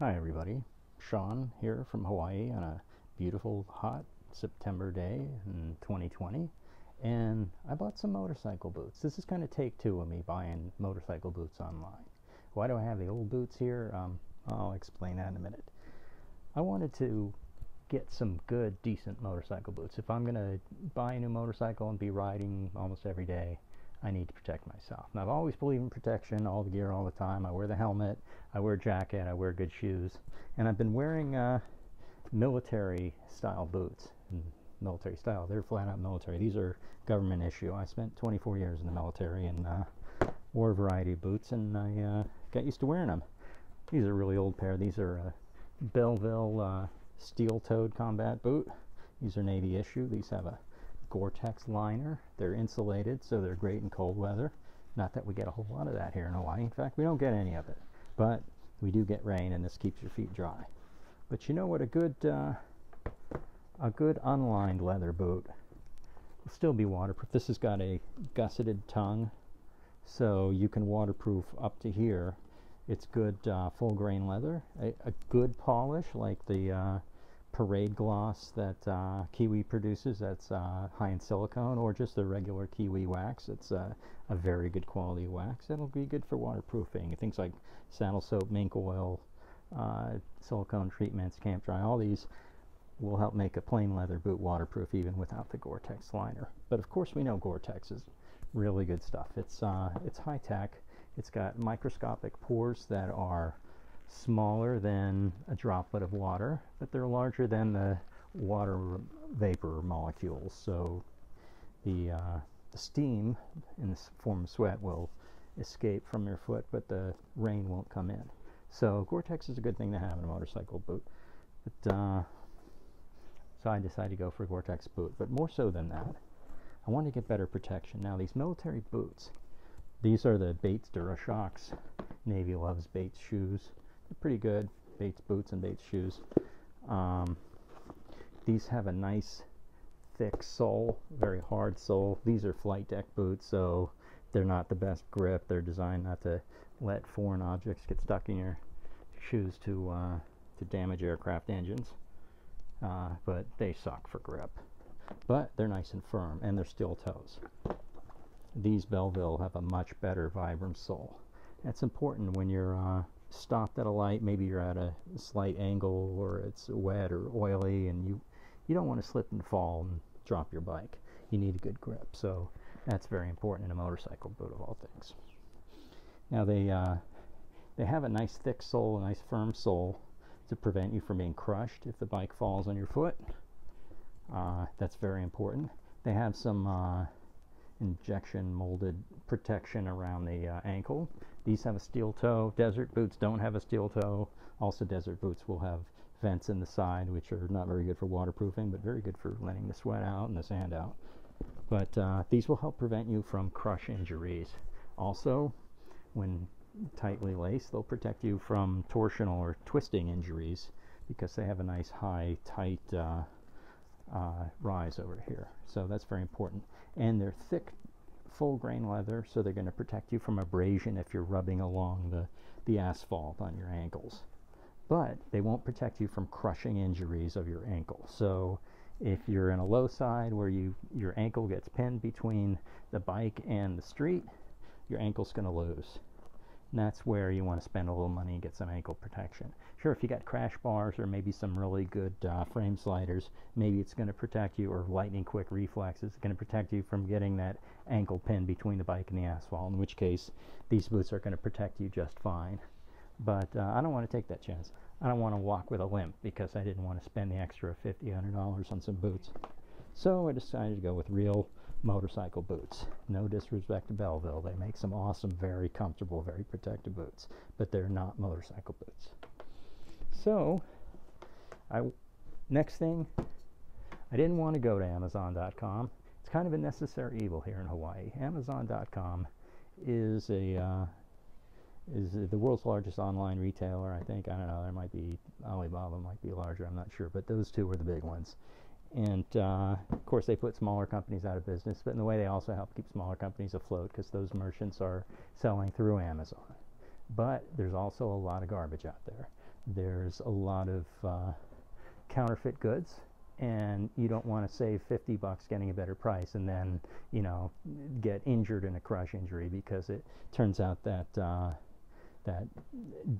Hi, everybody. Shawn here from Hawaii on a beautiful, hot September day in 2020. And I bought some motorcycle boots. This is kind of take two of me buying motorcycle boots online. Why do I have the old boots here? Um, I'll explain that in a minute. I wanted to get some good, decent motorcycle boots. If I'm going to buy a new motorcycle and be riding almost every day, I need to protect myself. I've always believed in protection, all the gear, all the time. I wear the helmet, I wear a jacket, I wear good shoes, and I've been wearing uh, military style boots. Military style, they're flat out military. These are government issue. I spent 24 years in the military and uh, wore a variety of boots, and I uh, got used to wearing them. These are really old pair. These are a Belleville uh, steel-toed combat boot. These are Navy issue. These have a Gore-Tex liner. They're insulated, so they're great in cold weather. Not that we get a whole lot of that here in Hawaii. In fact, we don't get any of it. But we do get rain, and this keeps your feet dry. But you know what? A good, uh, a good unlined leather boot will still be waterproof. This has got a gusseted tongue, so you can waterproof up to here. It's good uh, full grain leather. A, a, good polish, like the uh, parade gloss that uh, Kiwi produces that's uh, high in silicone or just the regular Kiwi wax. It's uh, a very good quality wax. That'll be good for waterproofing. Things like saddle soap, mink oil, uh, silicone treatments, camp dry, all these will help make a plain leather boot waterproof even without the Gore-Tex liner. But of course we know Gore-Tex is really good stuff. It's, uh, it's high tech. It's got microscopic pores that are smaller than a droplet of water, but they're larger than the water vapor molecules. So the, uh, the steam in the form of sweat will escape from your foot, but the rain won't come in. So Gore-Tex is a good thing to have in a motorcycle boot. But uh, so I decided to go for a Gore-Tex boot. But more so than that, I wanted to get better protection. Now these military boots, these are the Bates DuraShocks. Navy loves Bates shoes. Pretty good. Bates boots and Bates shoes. Um, these have a nice thick sole, very hard sole. These are flight deck boots, so they're not the best grip. They're designed not to let foreign objects get stuck in your shoes to uh, to damage aircraft engines. Uh, but they suck for grip. But they're nice and firm, and they're steel toes. These Belleville have a much better Vibram sole. That's important when you're uh, stopped at a light, maybe you're at a slight angle or it's wet or oily and you you don't want to slip and fall and drop your bike. You need a good grip. So that's very important in a motorcycle boot of all things. Now they uh, they have a nice thick sole, a nice firm sole to prevent you from being crushed if the bike falls on your foot. Uh, that's very important. They have some uh, injection molded protection around the uh, ankle. These have a steel toe. Desert boots don't have a steel toe. Also, desert boots will have vents in the side, which are not very good for waterproofing, but very good for letting the sweat out and the sand out. But uh, these will help prevent you from crush injuries. Also, when tightly laced, they'll protect you from torsional or twisting injuries because they have a nice high, tight uh, uh, rise over here. So that's very important. And they're thick, full grain leather, so they're going to protect you from abrasion if you're rubbing along the, the asphalt on your ankles. But they won't protect you from crushing injuries of your ankle. So if you're in a low side where you your ankle gets pinned between the bike and the street, your ankle's going to lose. And that's where you want to spend a little money and get some ankle protection. Sure, if you got crash bars or maybe some really good uh, frame sliders, maybe it's going to protect you, or lightning quick reflexes, it's going to protect you from getting that ankle pin between the bike and the asphalt, in which case these boots are going to protect you just fine. But uh, I don't want to take that chance. I don't want to walk with a limp because I didn't want to spend the extra $50, $100 on some boots. So I decided to go with real motorcycle boots. No disrespect to Belleville. They make some awesome, very comfortable, very protective boots, but they're not motorcycle boots. So, I next thing, I didn't want to go to Amazon.com. It's kind of a necessary evil here in Hawaii. Amazon.com is a uh, is the world's largest online retailer. I think I don't know. There might be Alibaba might be larger. I'm not sure, but those two are the big ones. And uh, of course, they put smaller companies out of business, but in the way they also help keep smaller companies afloat because those merchants are selling through Amazon. But there's also a lot of garbage out there. there's a lot of uh, counterfeit goods and you don't want to save 50 bucks getting a better price and then you know get injured in a crush injury because it turns out that uh, that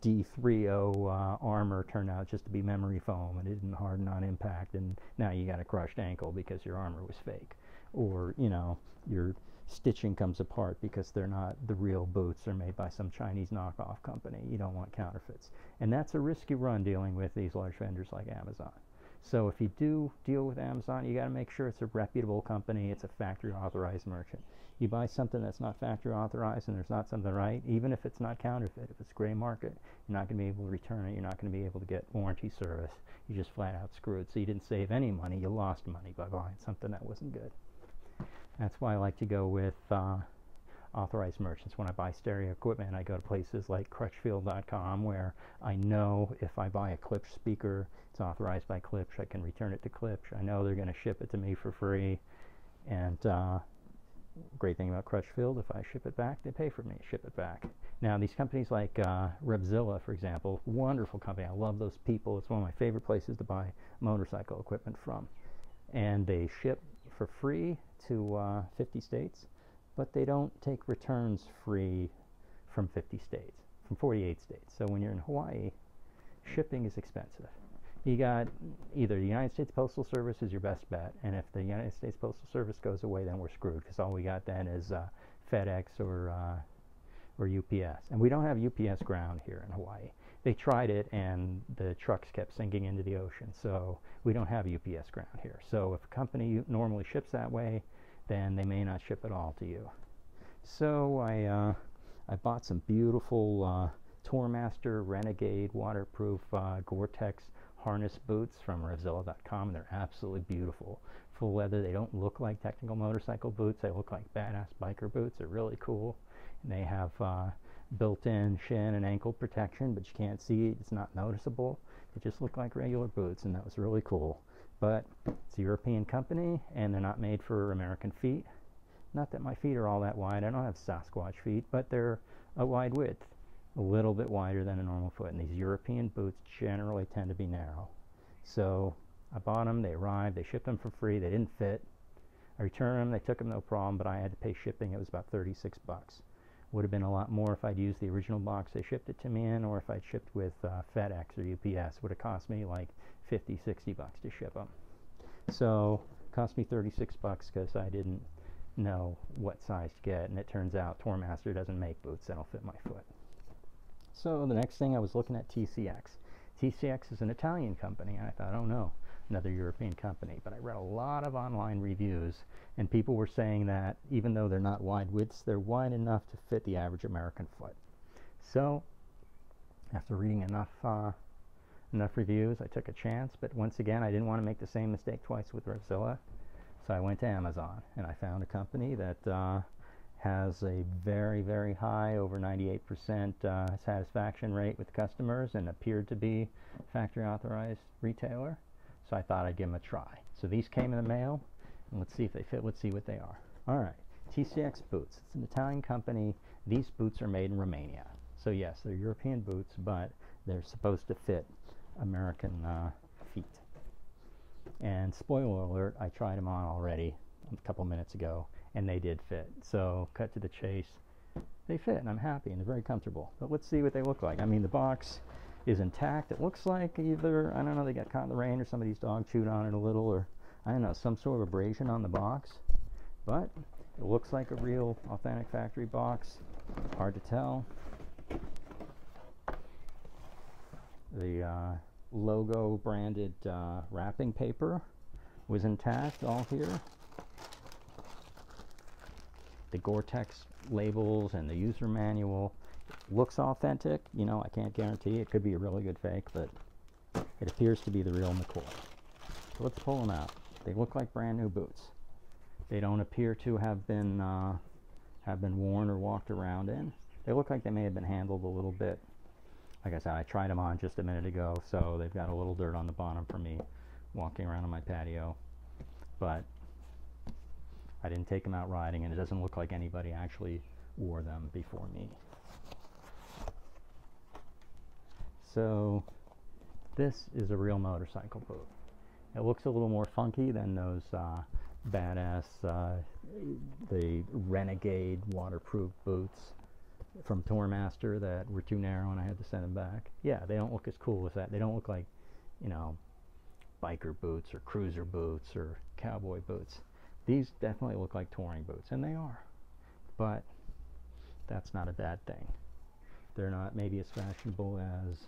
D30 uh, armor turned out just to be memory foam and it didn't harden on impact and now you got a crushed ankle because your armor was fake. Or you know your stitching comes apart because they're not the real boots they're made by some Chinese knockoff company. You don't want counterfeits. And that's a risky run dealing with these large vendors like Amazon so if you do deal with Amazon, you got to make sure it's a reputable company, it's a factory authorized merchant. You buy something that's not factory authorized and there's not something right, even if it's not counterfeit, if it's gray market, you're not going to be able to return it, you're not going to be able to get warranty service. You just flat out screwed. So you didn't save any money, you lost money by buying something that wasn't good. That's why I like to go with uh, authorized merchants. When I buy stereo equipment, I go to places like Crutchfield.com where I know if I buy a Klipsch speaker, it's authorized by Klipsch. I can return it to Klipsch. I know they're going to ship it to me for free. And uh, great thing about Crutchfield, if I ship it back, they pay for me to ship it back. Now, these companies like uh, Revzilla, for example, wonderful company. I love those people. It's one of my favorite places to buy motorcycle equipment from. And they ship for free to uh, 50 states but they don't take returns free from 50 states, from 48 states. So when you're in Hawaii, shipping is expensive. You got either the United States Postal Service is your best bet, and if the United States Postal Service goes away, then we're screwed because all we got then is uh, FedEx or uh, or UPS, and we don't have UPS ground here in Hawaii. They tried it, and the trucks kept sinking into the ocean, so we don't have UPS ground here. So if a company normally ships that way, then they may not ship it all to you. So I, uh, I bought some beautiful uh, Tourmaster Renegade waterproof uh, Gore-Tex harness boots from Revzilla.com. And they're absolutely beautiful. Full leather. They don't look like technical motorcycle boots. They look like badass biker boots. They're really cool. And they have uh, built-in shin and ankle protection, but you can't see it. It's not noticeable. They just look like regular boots, and that was really cool but it's a European company and they're not made for American feet. Not that my feet are all that wide. I don't have Sasquatch feet, but they're a wide width, a little bit wider than a normal foot. And these European boots generally tend to be narrow. So I bought them, they arrived, they shipped them for free, they didn't fit. I returned them, they took them no problem, but I had to pay shipping. It was about 36 bucks. Would have been a lot more if I'd used the original box they shipped it to me in, or if I'd shipped with uh, FedEx or UPS. Would have cost me like 50, 60 bucks to ship them. So cost me 36 bucks because I didn't know what size to get, and it turns out Tourmaster doesn't make boots that'll fit my foot. So the next thing I was looking at TCX. TCX is an Italian company, and I thought, oh no, another European company. But I read a lot of online reviews, and people were saying that even though they're not wide widths, they're wide enough to fit the average American foot. So after reading enough uh, enough reviews. I took a chance, but once again, I didn't want to make the same mistake twice with Revzilla. So I went to Amazon and I found a company that uh, has a very, very high, over 98% uh, satisfaction rate with customers and appeared to be factory authorized retailer. So I thought I'd give them a try. So these came in the mail, and let's see if they fit. Let's see what they are. All right, TCX Boots. It's an Italian company. These boots are made in Romania. So yes, they're European boots, but they're supposed to fit American uh, feet. And spoiler alert, I tried them on already a couple minutes ago, and they did fit. So cut to the chase, they fit, and I'm happy, and they're very comfortable. But let's see what they look like. I mean, the box is intact. It looks like either, I don't know, they got caught in the rain or somebody's dog chewed on it a little, or I don't know, some sort of abrasion on the box. But it looks like a real authentic factory box. Hard to tell. The uh, logo branded uh, wrapping paper was intact all here. The Gore-Tex labels and the user manual looks authentic. You know, I can't guarantee. It could be a really good fake, but it appears to be the real McCoy. So let's pull them out. They look like brand new boots. They don't appear to have been uh, have been worn or walked around in. They look like they may have been handled a little bit like I said, I tried them on just a minute ago, so they've got a little dirt on the bottom for me walking around on my patio. But I didn't take them out riding, and it doesn't look like anybody actually wore them before me. So This is a real motorcycle boot. It looks a little more funky than those uh, badass, uh, the Renegade waterproof boots from Tourmaster that were too narrow and I had to send them back. Yeah, they don't look as cool as that. They don't look like, you know, biker boots or cruiser boots or cowboy boots. These definitely look like touring boots, and they are. But that's not a bad thing. They're not maybe as fashionable as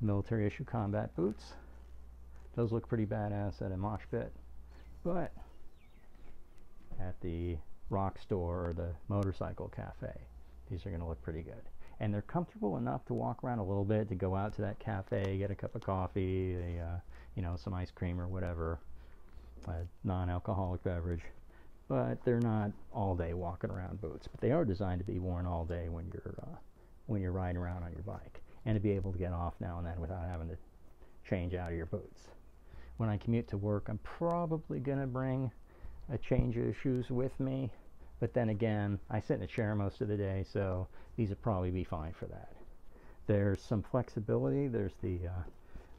military issue combat boots. Those look pretty badass at a mosh pit. But at the rock store or the motorcycle cafe, these are going to look pretty good. And they're comfortable enough to walk around a little bit, to go out to that cafe, get a cup of coffee, a, uh, you know, some ice cream or whatever, a non-alcoholic beverage. But they're not all day walking around boots. But they are designed to be worn all day when you're uh, when you're riding around on your bike, and to be able to get off now and then without having to change out of your boots. When I commute to work, I'm probably gonna bring a change of shoes with me but then again, I sit in a chair most of the day, so these would probably be fine for that. There's some flexibility. There's the uh,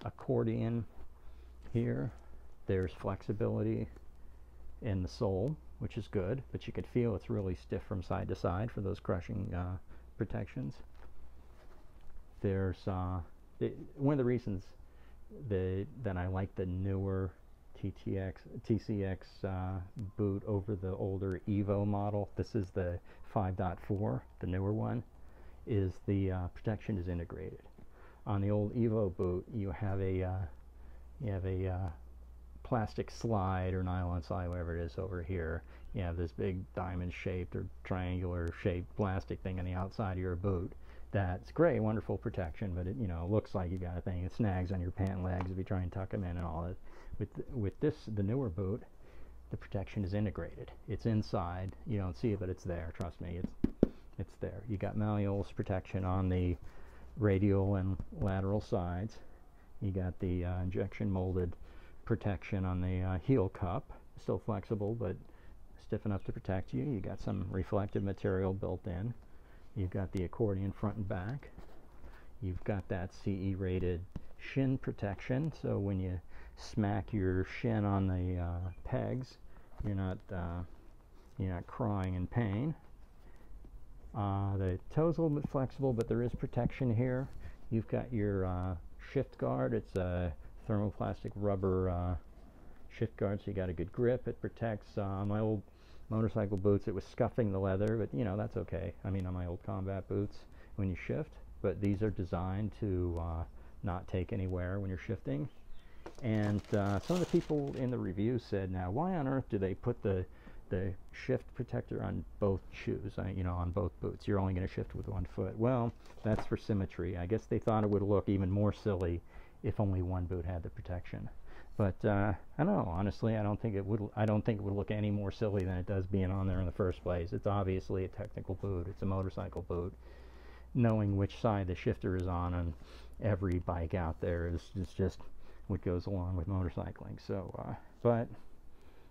accordion here. There's flexibility in the sole, which is good, but you can feel it's really stiff from side to side for those crushing uh, protections. There's uh, one of the reasons the, that I like the newer TTX, TCX uh, boot over the older Evo model. This is the 5.4, the newer one, is the uh, protection is integrated. On the old Evo boot, you have a uh, you have a uh, plastic slide or nylon slide, whatever it is over here. You have this big diamond-shaped or triangular-shaped plastic thing on the outside of your boot. That's great, wonderful protection, but it you know looks like you got a thing. It snags on your pant legs if you try and tuck them in and all that. With, with this, the newer boot, the protection is integrated. It's inside. You don't see it, but it's there. Trust me, it's, it's there. You got malleolus protection on the radial and lateral sides. You got the uh, injection molded protection on the uh, heel cup. Still flexible, but stiff enough to protect you. You got some reflective material built in. You've got the accordion front and back. You've got that CE rated shin protection, so when you smack your shin on the uh, pegs, you're not uh, you're not crying in pain. Uh, the toe's a little bit flexible, but there is protection here. You've got your uh, shift guard. It's a thermoplastic rubber uh, shift guard, so you got a good grip. It protects. Uh, my old motorcycle boots, it was scuffing the leather, but you know that's okay. I mean, on my old combat boots, when you shift, but these are designed to not take anywhere when you're shifting. And uh, some of the people in the review said, now, why on earth do they put the the shift protector on both shoes, uh, you know, on both boots. You're only going to shift with one foot. Well, that's for symmetry. I guess they thought it would look even more silly if only one boot had the protection. But uh, I don't know. Honestly, I don't think it would. I don't think it would look any more silly than it does being on there in the first place. It's obviously a technical boot. It's a motorcycle boot. Knowing which side the shifter is on on every bike out there is, is just what goes along with motorcycling. So, uh, but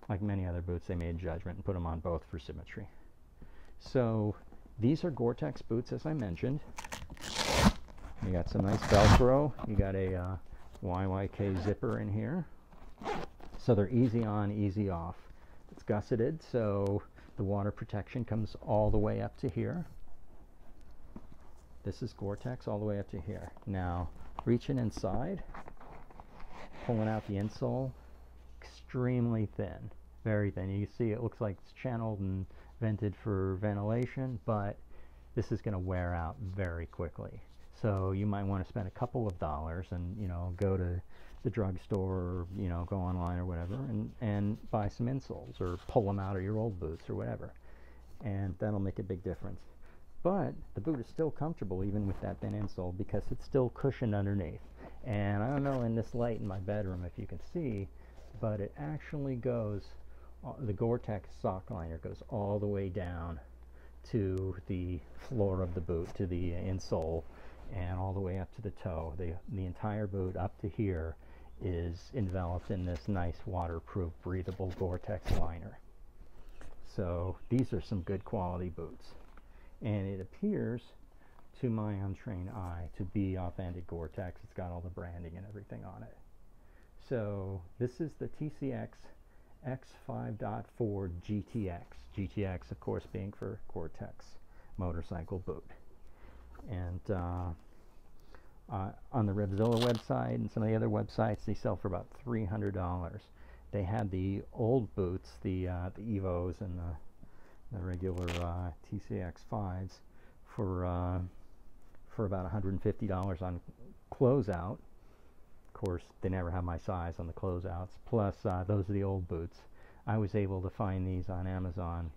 like many other boots, they made judgment and put them on both for symmetry. So these are Gore-Tex boots, as I mentioned. You got some nice Velcro. You got a uh, YYK zipper in here. So they're easy on, easy off. It's gusseted, so the water protection comes all the way up to here. This is Gore-Tex all the way up to here. Now, reaching inside, pulling out the insole, extremely thin, very thin. You can see it looks like it's channeled and vented for ventilation, but this is going to wear out very quickly. So you might want to spend a couple of dollars and you know go to the drugstore or you know go online or whatever and and buy some insoles or pull them out of your old boots or whatever, and that'll make a big difference. But the boot is still comfortable even with that thin insole because it's still cushioned underneath. And I don't know in this light in my bedroom if you can see, but it actually goes, uh, the Gore-Tex sock liner goes all the way down to the floor of the boot, to the insole, and all the way up to the toe. The, the entire boot up to here is enveloped in this nice waterproof, breathable Gore-Tex liner. So these are some good quality boots. And it appears to my untrained eye to be authentic Gore-Tex. It's got all the branding and everything on it. So this is the TCX X5.4 GTX. GTX, of course, being for Gore-Tex motorcycle boot. And uh, uh, on the Revzilla website and some of the other websites, they sell for about $300. They had the old boots, the uh, the Evos and the, the regular uh, TCX 5s for uh, for about $150 on closeout. Of course, they never have my size on the closeouts. Plus, uh, those are the old boots. I was able to find these on Amazon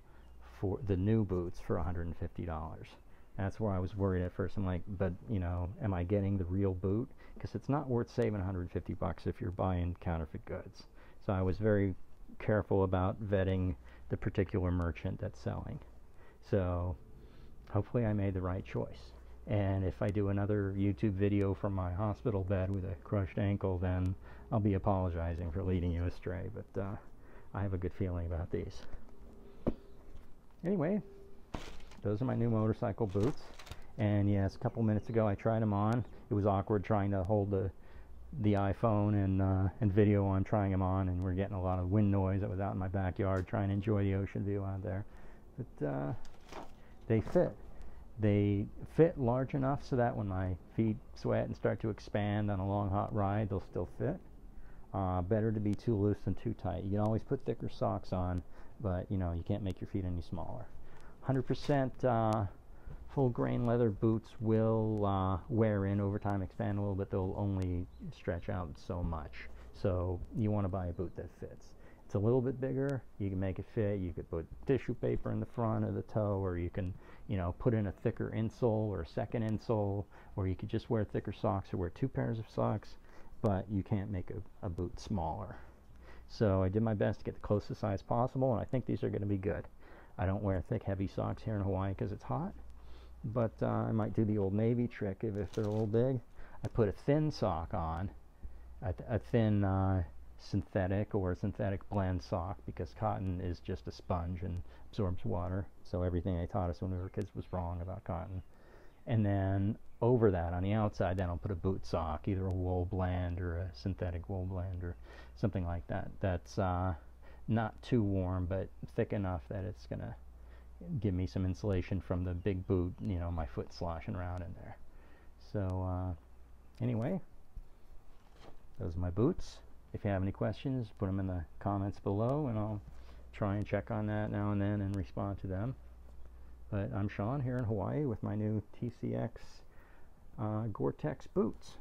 for the new boots for $150. That's where I was worried at first. I'm like, but you know, am I getting the real boot? Because it's not worth saving 150 bucks if you're buying counterfeit goods. So I was very careful about vetting the particular merchant that's selling. So hopefully I made the right choice. And if I do another YouTube video from my hospital bed with a crushed ankle, then I'll be apologizing for leading you astray. But uh, I have a good feeling about these. Anyway, those are my new motorcycle boots. And yes, a couple minutes ago I tried them on. It was awkward trying to hold the the iPhone and uh, and video on trying them on, and we're getting a lot of wind noise. I was out in my backyard trying to enjoy the ocean view out there. But uh, they fit. They fit large enough so that when my feet sweat and start to expand on a long hot ride, they'll still fit. Uh, better to be too loose than too tight. You can always put thicker socks on, but you know you can't make your feet any smaller. 100% uh, full grain leather boots will uh, wear in over time, expand a little bit. They'll only stretch out so much. So you want to buy a boot that fits. It's a little bit bigger. You can make it fit. You could put tissue paper in the front of the toe, or you can you know, put in a thicker insole or a second insole, or you could just wear thicker socks or wear two pairs of socks, but you can't make a, a boot smaller. So I did my best to get the closest size possible, and I think these are going to be good. I don't wear thick, heavy socks here in Hawaii because it's hot, but uh, I might do the old Navy trick if, if they're a little big. I put a thin sock on, a, a thin uh, synthetic or a synthetic blend sock because cotton is just a sponge and absorbs water. So everything they taught us when we were kids was wrong about cotton. And then over that on the outside, then I'll put a boot sock, either a wool blend or a synthetic wool blend or something like that. That's uh, not too warm, but thick enough that it's going to give me some insulation from the big boot, you know, my foot sloshing around in there. So uh, anyway, those are my boots. If you have any questions, put them in the comments below and I'll try and check on that now and then and respond to them. But I'm Shawn here in Hawaii with my new TCX uh, Gore-Tex boots.